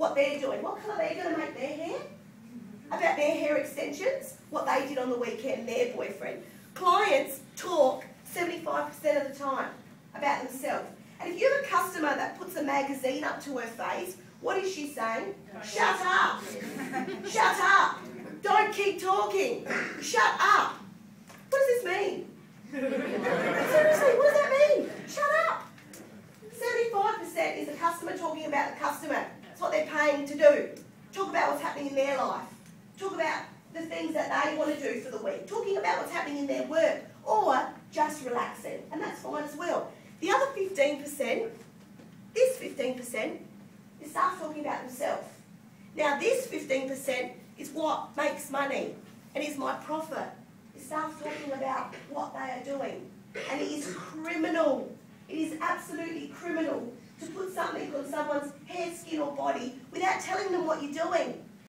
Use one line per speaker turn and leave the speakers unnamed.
what they're doing, what colour they're going to make their hair, about their hair extensions, what they did on the weekend, their boyfriend. Clients talk 75% of the time about themselves. And if you have a customer that puts a magazine up to her face, what is she saying? Shut up! Shut up! Don't keep talking! Shut up! What does this mean? Seriously, what does that mean? Shut up! 75% is the customer talking about the customer. They're paying to do. Talk about what's happening in their life. Talk about the things that they want to do for the week. Talking about what's happening in their work. Or just relaxing. And that's fine as well. The other 15%, this 15%, is staff talking about themselves. Now this 15% is what makes money and is my profit. Is staff talking about what they are doing. And it is criminal. It is absolutely criminal to put something on someone's hair, skin or body without telling them what you're doing.